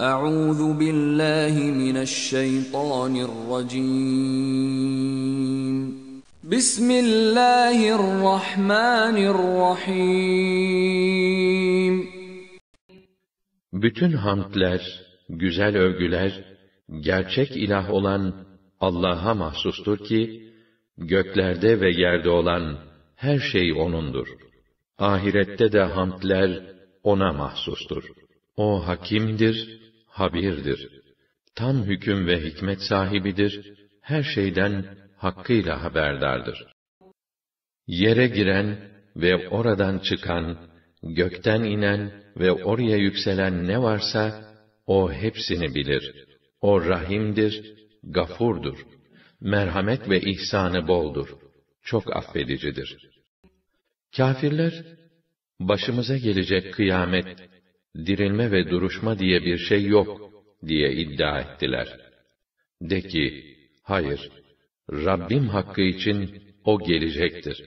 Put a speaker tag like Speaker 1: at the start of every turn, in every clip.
Speaker 1: Euzu billahi mineşşeytanirracim. Bismillahirrahmanirrahim.
Speaker 2: Bütün hamdler, güzel övgüler gerçek ilah olan Allah'a mahsustur ki göklerde ve yerde olan her şey onundur. Ahirette de hamdler ona mahsustur. O hakimdir, habirdir. Tam hüküm ve hikmet sahibidir, her şeyden hakkıyla haberdardır. Yere giren ve oradan çıkan, gökten inen ve oraya yükselen ne varsa, o hepsini bilir. O rahimdir, gafurdur. Merhamet ve ihsanı boldur. Çok affedicidir. Kafirler, başımıza gelecek kıyamet, dirilme ve duruşma diye bir şey yok diye iddia ettiler. De ki, hayır, Rabbim hakkı için o gelecektir.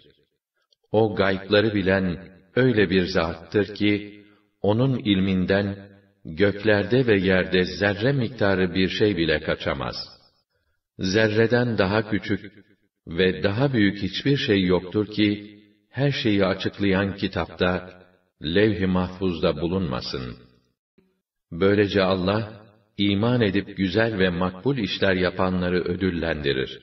Speaker 2: O gaybları bilen öyle bir zattır ki, onun ilminden göklerde ve yerde zerre miktarı bir şey bile kaçamaz. Zerreden daha küçük ve daha büyük hiçbir şey yoktur ki, her şeyi açıklayan kitapta, levh-i mahfuzda bulunmasın. Böylece Allah, iman edip güzel ve makbul işler yapanları ödüllendirir.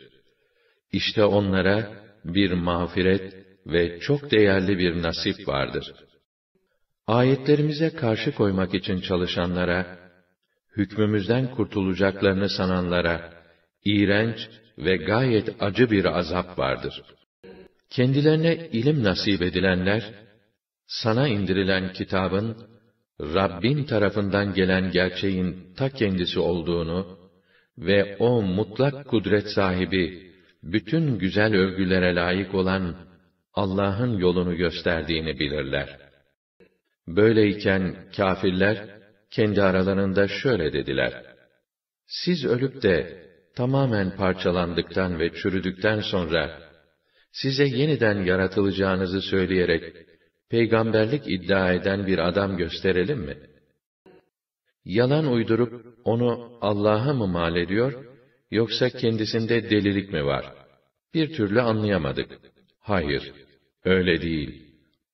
Speaker 2: İşte onlara bir mağfiret ve çok değerli bir nasip vardır. Ayetlerimize karşı koymak için çalışanlara, hükmümüzden kurtulacaklarını sananlara, iğrenç ve gayet acı bir azap vardır. Kendilerine ilim nasip edilenler, sana indirilen kitabın, Rabbin tarafından gelen gerçeğin ta kendisi olduğunu ve o mutlak kudret sahibi, bütün güzel övgülere layık olan Allah'ın yolunu gösterdiğini bilirler. Böyleyken kâfirler, kendi aralarında şöyle dediler. Siz ölüp de, tamamen parçalandıktan ve çürüdükten sonra, size yeniden yaratılacağınızı söyleyerek, peygamberlik iddia eden bir adam gösterelim mi? Yalan uydurup, onu Allah'a mı mal ediyor, yoksa kendisinde delilik mi var? Bir türlü anlayamadık. Hayır, öyle değil.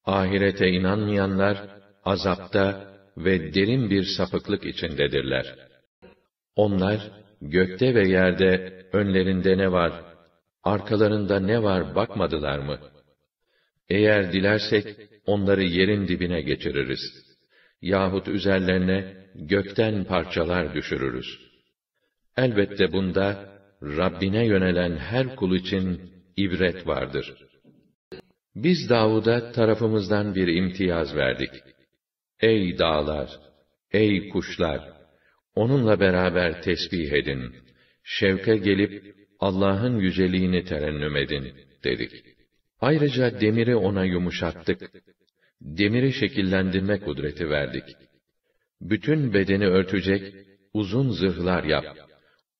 Speaker 2: Ahirete inanmayanlar, azapta ve derin bir sapıklık içindedirler. Onlar, gökte ve yerde önlerinde ne var, arkalarında ne var bakmadılar mı? Eğer dilersek, onları yerin dibine geçiririz. Yahut üzerlerine gökten parçalar düşürürüz. Elbette bunda, Rabbine yönelen her kul için ibret vardır. Biz Davud'a tarafımızdan bir imtiyaz verdik. Ey dağlar, ey kuşlar! Onunla beraber tesbih edin. Şevke gelip Allah'ın yüceliğini terennüm edin, dedik. Ayrıca demiri ona yumuşattık. Demiri şekillendirme kudreti verdik. Bütün bedeni örtecek uzun zırhlar yap.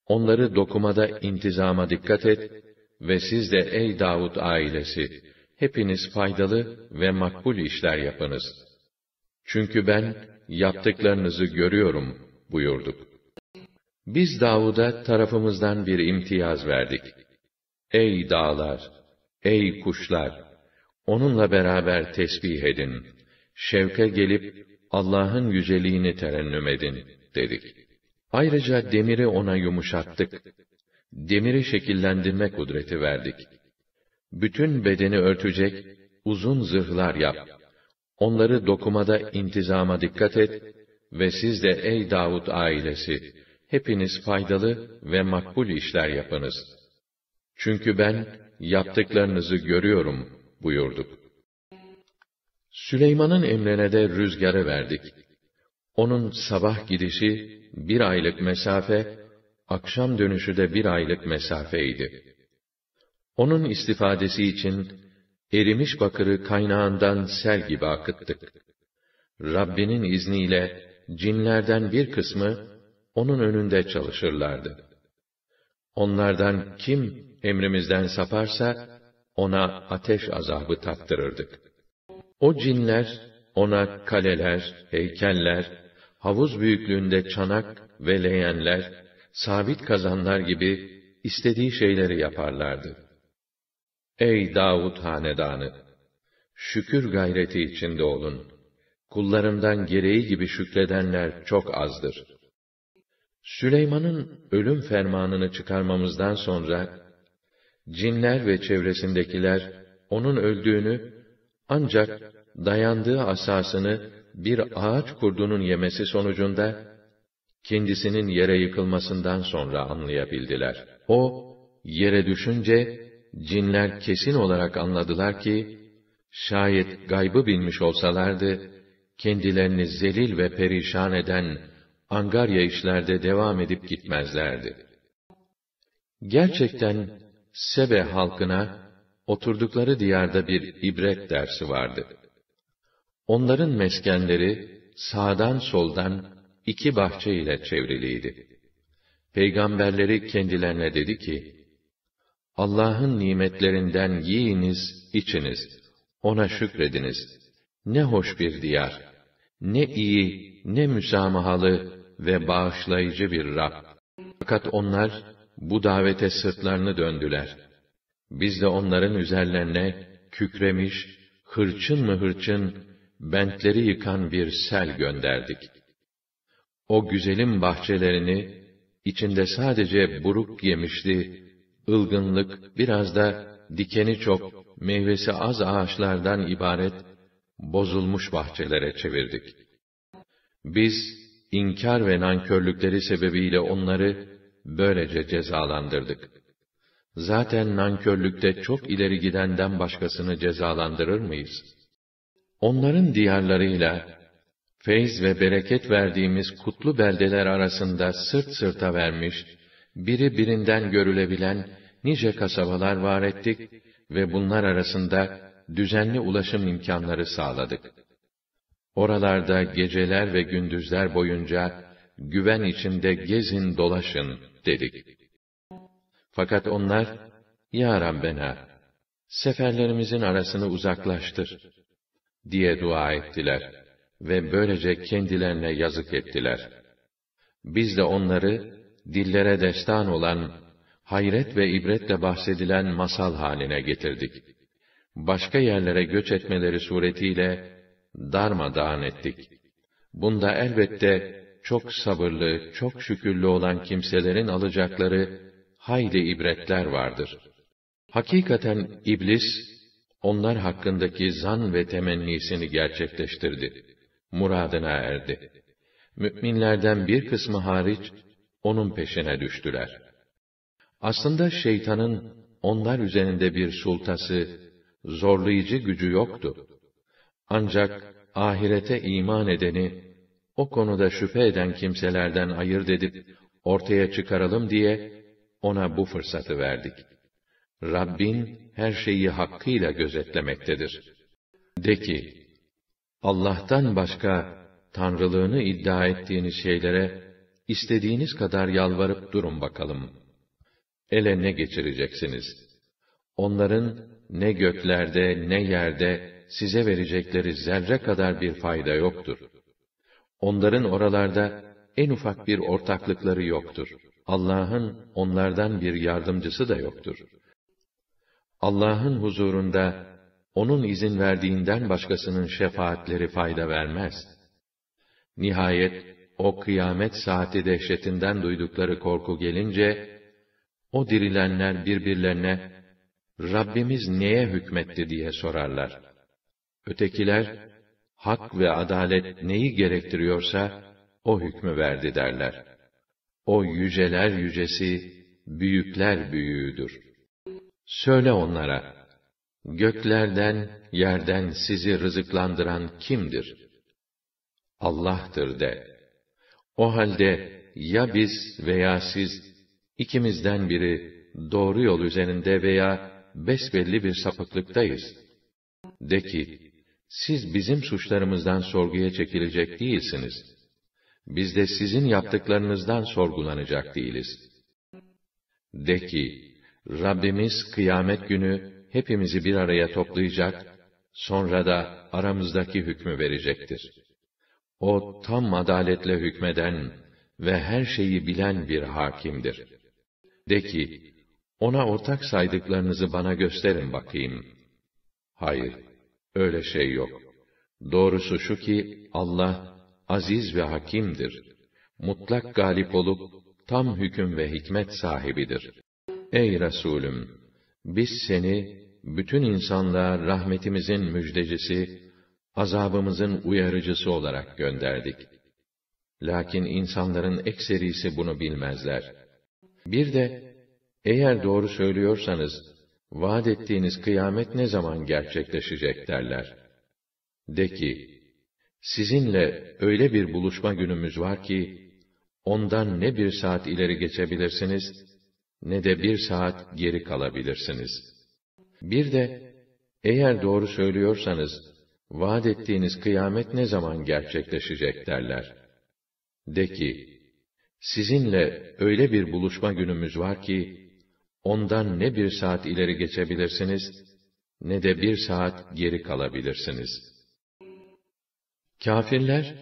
Speaker 2: Onları dokumada intizama dikkat et ve siz de ey Davud ailesi, hepiniz faydalı ve makbul işler yapınız. Çünkü ben yaptıklarınızı görüyorum buyurduk. Biz Davud'a tarafımızdan bir imtiyaz verdik. Ey dağlar, ey kuşlar! Onunla beraber tesbih edin. Şevke gelip Allah'ın yüceliğini terennüm edin, dedik. Ayrıca demiri ona yumuşattık. Demiri şekillendirme kudreti verdik. Bütün bedeni örtecek uzun zırhlar yap. Onları dokumada intizama dikkat et ve siz de ey Davud ailesi, hepiniz faydalı ve makbul işler yapınız. Çünkü ben yaptıklarınızı görüyorum buyurduk. Süleyman'ın emrine de rüzgarı verdik. Onun sabah gidişi bir aylık mesafe, akşam dönüşü de bir aylık mesafeydi. Onun istifadesi için erimiş bakırı kaynağından sel gibi akıttık. Rabbinin izniyle cinlerden bir kısmı onun önünde çalışırlardı. Onlardan kim emrimizden saparsa ona ateş azabı tattırırdık. O cinler ona kaleler, heykeller, havuz büyüklüğünde çanak ve leğenler, sabit kazanlar gibi istediği şeyleri yaparlardı. Ey Davud hanedanı! Şükür gayreti içinde olun. Kullarımdan gereği gibi şükredenler çok azdır. Süleyman'ın ölüm fermanını çıkarmamızdan sonra, cinler ve çevresindekiler, onun öldüğünü, ancak dayandığı asasını bir ağaç kurdunun yemesi sonucunda, kendisinin yere yıkılmasından sonra anlayabildiler. O, yere düşünce, cinler kesin olarak anladılar ki, şayet gaybı bilmiş olsalardı, kendilerini zelil ve perişan eden angarya işlerde devam edip gitmezlerdi. Gerçekten Sebe halkına oturdukları diyarda bir ibret dersi vardı. Onların meskenleri sağdan soldan iki bahçe ile çevriliydi. Peygamberleri kendilerine dedi ki, Allah'ın nimetlerinden yiyiniz, içiniz, ona şükrediniz. Ne hoş bir diyar, ne iyi, ne müsamahalı ve bağışlayıcı bir Rab. Fakat onlar, bu davete sırtlarını döndüler. Biz de onların üzerlerine, kükremiş, hırçın mı hırçın, bentleri yıkan bir sel gönderdik. O güzelim bahçelerini, içinde sadece buruk yemişli, ılgınlık, biraz da dikeni çok, meyvesi az ağaçlardan ibaret, bozulmuş bahçelere çevirdik. Biz, inkar ve nankörlükleri sebebiyle onları, böylece cezalandırdık. Zaten nankörlükte çok ileri gidenden başkasını cezalandırır mıyız? Onların diyarlarıyla, feyz ve bereket verdiğimiz kutlu beldeler arasında sırt sırta vermiş, biri birinden görülebilen nice kasabalar var ettik ve bunlar arasında düzenli ulaşım imkanları sağladık. Oralarda geceler ve gündüzler boyunca güven içinde gezin dolaşın dedik. Fakat onlar, Ya Rabbena, seferlerimizin arasını uzaklaştır, diye dua ettiler ve böylece kendilerine yazık ettiler. Biz de onları, dillere destan olan, hayret ve ibretle bahsedilen masal haline getirdik. Başka yerlere göç etmeleri suretiyle, darmadağın ettik. Bunda elbette, çok sabırlı, çok şükürlü olan kimselerin alacakları, hayli ibretler vardır. Hakikaten iblis, onlar hakkındaki zan ve temennisini gerçekleştirdi muradına erdi. Müminlerden bir kısmı hariç, onun peşine düştüler. Aslında şeytanın onlar üzerinde bir sultası, zorlayıcı gücü yoktu. Ancak ahirete iman edeni, o konuda şüphe eden kimselerden ayırt edip, ortaya çıkaralım diye, ona bu fırsatı verdik. Rabbin her şeyi hakkıyla gözetlemektedir. De ki, Allah'tan başka tanrılığını iddia ettiğiniz şeylere istediğiniz kadar yalvarıp durun bakalım. Ele ne geçireceksiniz? Onların ne göklerde ne yerde size verecekleri zerre kadar bir fayda yoktur. Onların oralarda en ufak bir ortaklıkları yoktur. Allah'ın onlardan bir yardımcısı da yoktur. Allah'ın huzurunda onun izin verdiğinden başkasının şefaatleri fayda vermez. Nihayet, o kıyamet saati dehşetinden duydukları korku gelince, o dirilenler birbirlerine, Rabbimiz neye hükmetti diye sorarlar. Ötekiler, hak ve adalet neyi gerektiriyorsa, o hükmü verdi derler. O yüceler yücesi, büyükler büyüğüdür. Söyle onlara, Göklerden, yerden sizi rızıklandıran kimdir? Allah'tır de. O halde ya biz veya siz ikimizden biri doğru yol üzerinde veya besbelli bir sapıklıktayız. De ki, siz bizim suçlarımızdan sorguya çekilecek değilsiniz. Biz de sizin yaptıklarınızdan sorgulanacak değiliz. De ki, Rabbimiz kıyamet günü hepimizi bir araya toplayacak, sonra da aramızdaki hükmü verecektir. O tam adaletle hükmeden ve her şeyi bilen bir hakimdir. De ki, ona ortak saydıklarınızı bana gösterin bakayım. Hayır, öyle şey yok. Doğrusu şu ki, Allah, aziz ve hakimdir. Mutlak galip olup, tam hüküm ve hikmet sahibidir. Ey Resulüm! Biz seni, bütün insanlığa rahmetimizin müjdecisi, azabımızın uyarıcısı olarak gönderdik. Lakin insanların ekserisi bunu bilmezler. Bir de, eğer doğru söylüyorsanız, vaat ettiğiniz kıyamet ne zaman gerçekleşecek derler. De ki, sizinle öyle bir buluşma günümüz var ki, ondan ne bir saat ileri geçebilirsiniz, ne de bir saat geri kalabilirsiniz. Bir de, eğer doğru söylüyorsanız, vaat ettiğiniz kıyamet ne zaman gerçekleşecek derler. De ki, sizinle öyle bir buluşma günümüz var ki, ondan ne bir saat ileri geçebilirsiniz, ne de bir saat geri kalabilirsiniz. Kafirler,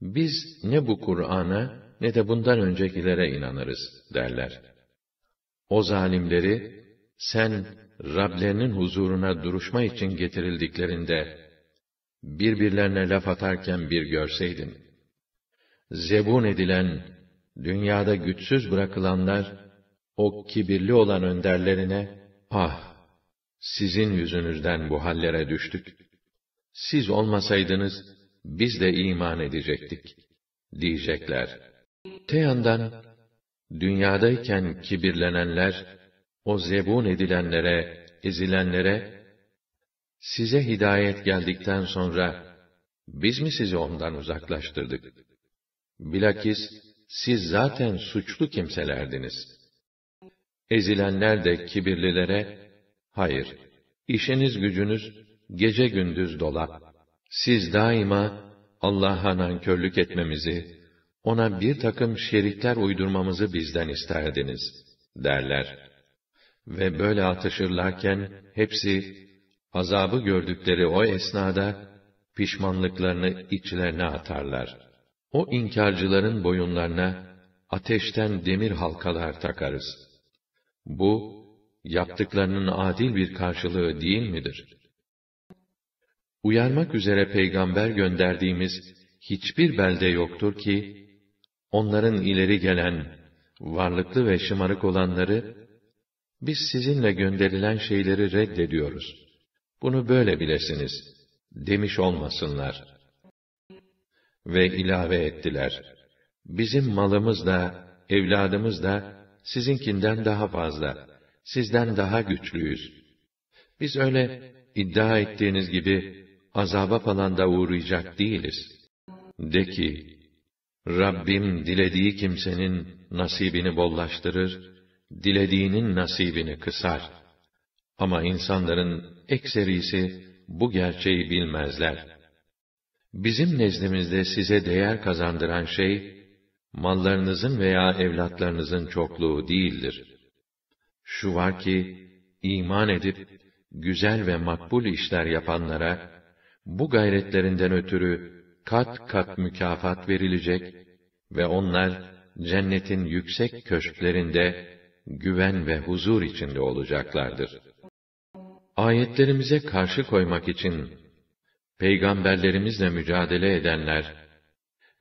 Speaker 2: biz ne bu Kur'an'a ne de bundan öncekilere inanırız derler. O zalimleri, sen Rablerinin huzuruna duruşma için getirildiklerinde, birbirlerine laf atarken bir görseydin. Zebun edilen, dünyada güçsüz bırakılanlar, o kibirli olan önderlerine, ah! Sizin yüzünüzden bu hallere düştük. Siz olmasaydınız, biz de iman edecektik, diyecekler. Te yandan, dünyadayken kibirlenenler, o zebun edilenlere, ezilenlere, size hidayet geldikten sonra, biz mi sizi ondan uzaklaştırdık? Bilakis, siz zaten suçlu kimselerdiniz. Ezilenler de kibirlilere, hayır, işiniz gücünüz gece gündüz dolap. Siz daima Allah'a nankörlük etmemizi, ona bir takım şerikler uydurmamızı bizden isterdiniz, derler. Ve böyle atışırlarken, hepsi, azabı gördükleri o esnada, pişmanlıklarını içlerine atarlar. O inkarcıların boyunlarına, ateşten demir halkalar takarız. Bu, yaptıklarının adil bir karşılığı değil midir? Uyarmak üzere peygamber gönderdiğimiz hiçbir belde yoktur ki, onların ileri gelen, varlıklı ve şımarık olanları, biz sizinle gönderilen şeyleri reddediyoruz. Bunu böyle bilesiniz, demiş olmasınlar. Ve ilave ettiler, bizim malımız da, evladımız da, sizinkinden daha fazla, sizden daha güçlüyüz. Biz öyle iddia ettiğiniz gibi azaba falan da uğrayacak değiliz. De ki, Rabbim dilediği kimsenin nasibini bollaştırır, dilediğinin nasibini kısar. Ama insanların ekserisi bu gerçeği bilmezler. Bizim nezdimizde size değer kazandıran şey, mallarınızın veya evlatlarınızın çokluğu değildir. Şu var ki, iman edip, güzel ve makbul işler yapanlara, bu gayretlerinden ötürü kat kat mükafat verilecek ve onlar cennetin yüksek köşklerinde güven ve huzur içinde olacaklardır. Ayetlerimize karşı koymak için peygamberlerimizle mücadele edenler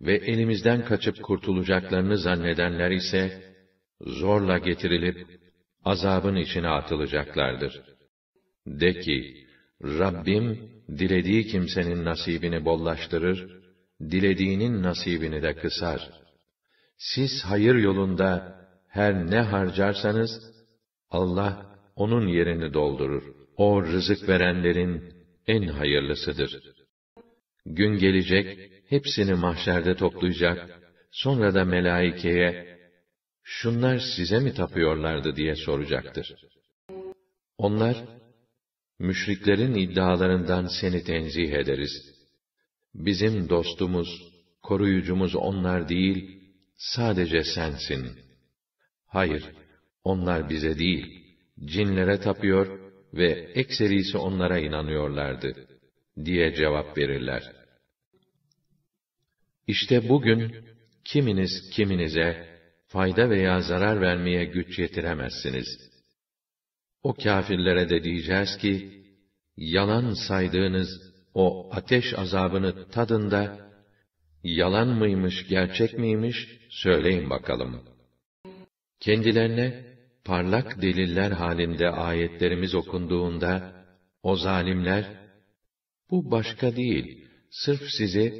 Speaker 2: ve elimizden kaçıp kurtulacaklarını zannedenler ise zorla getirilip azabın içine atılacaklardır. De ki, Rabbim dilediği kimsenin nasibini bollaştırır, dilediğinin nasibini de kısar. Siz hayır yolunda her ne harcarsanız, Allah onun yerini doldurur. O rızık verenlerin en hayırlısıdır. Gün gelecek, hepsini mahşerde toplayacak, sonra da melaikeye, şunlar size mi tapıyorlardı diye soracaktır. Onlar, müşriklerin iddialarından seni tenzih ederiz. Bizim dostumuz, koruyucumuz onlar değil, sadece sensin. Hayır, onlar bize değil, cinlere tapıyor ve ekserisi onlara inanıyorlardı, diye cevap verirler. İşte bugün kiminiz kiminize fayda veya zarar vermeye güç yetiremezsiniz. O kâfirlere de diyeceğiz ki, yalan saydığınız o ateş azabını tadında, yalan mıymış, gerçek miymiş, söyleyin bakalım. Kendilerine parlak deliller halinde ayetlerimiz okunduğunda, o zalimler, bu başka değil, sırf sizi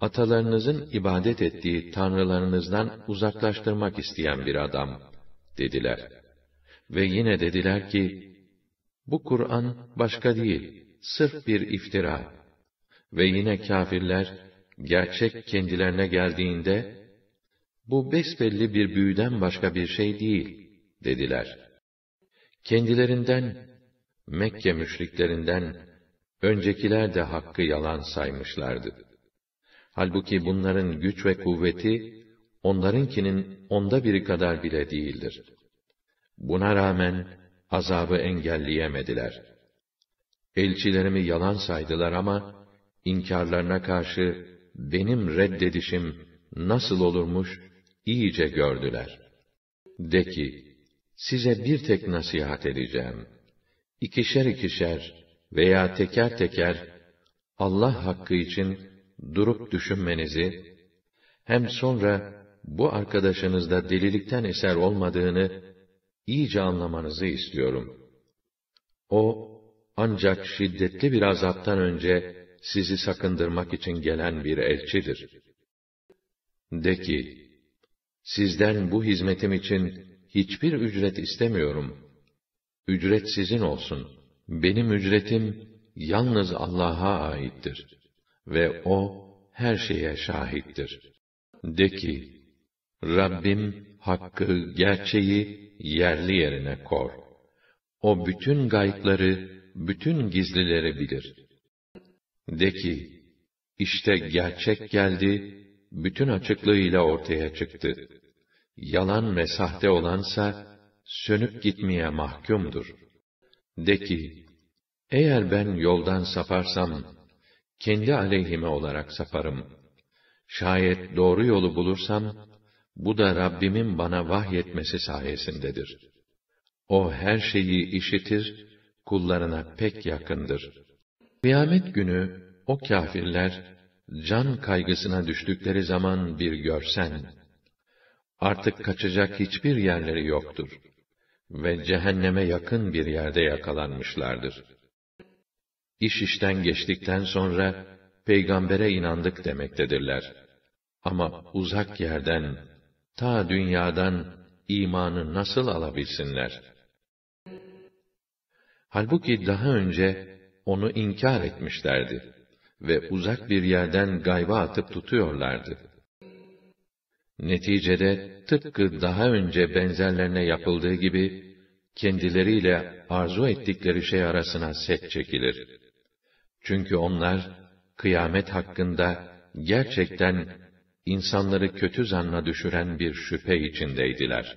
Speaker 2: atalarınızın ibadet ettiği tanrılarınızdan uzaklaştırmak isteyen bir adam, dediler. Ve yine dediler ki, bu Kur'an başka değil, sırf bir iftira. Ve yine kâfirler, gerçek kendilerine geldiğinde, bu besbelli bir büyüden başka bir şey değil, dediler. Kendilerinden, Mekke müşriklerinden, öncekiler de hakkı yalan saymışlardı. Halbuki bunların güç ve kuvveti, onlarınkinin onda biri kadar bile değildir. Buna rağmen, azabı engelleyemediler. Elçilerimi yalan saydılar ama, inkarlarına karşı, benim reddedişim nasıl olurmuş, iyice gördüler. De ki, size bir tek nasihat edeceğim. İkişer ikişer veya teker teker, Allah hakkı için durup düşünmenizi, hem sonra bu arkadaşınızda delilikten eser olmadığını iyice anlamanızı istiyorum. O, ancak şiddetli bir azaptan önce sizi sakındırmak için gelen bir elçidir. De ki, sizden bu hizmetim için hiçbir ücret istemiyorum. Ücret sizin olsun. Benim ücretim yalnız Allah'a aittir. Ve O, her şeye şahittir. De ki, Rabbim, hakkı, gerçeği yerli yerine kor. O bütün gayıpları, bütün gizlileri bilir. De ki, işte gerçek geldi, bütün açıklığıyla ortaya çıktı. Yalan ve sahte olansa, sönüp gitmeye mahkumdur. De ki, eğer ben yoldan saparsam, kendi aleyhime olarak saparım. Şayet doğru yolu bulursam, bu da Rabbimin bana vahyetmesi sayesindedir. O her şeyi işitir, kullarına pek yakındır. Kıyamet günü, o kâfirler, can kaygısına düştükleri zaman bir görsen, artık kaçacak hiçbir yerleri yoktur ve cehenneme yakın bir yerde yakalanmışlardır. İş işten geçtikten sonra peygambere inandık demektedirler. Ama uzak yerden, ta dünyadan imanı nasıl alabilsinler? Halbuki daha önce onu inkar etmişlerdi ve uzak bir yerden gayba atıp tutuyorlardı. Neticede tıpkı daha önce benzerlerine yapıldığı gibi kendileriyle arzu ettikleri şey arasına set çekilir. Çünkü onlar kıyamet hakkında gerçekten insanları kötü zanna düşüren bir şüphe içindeydiler.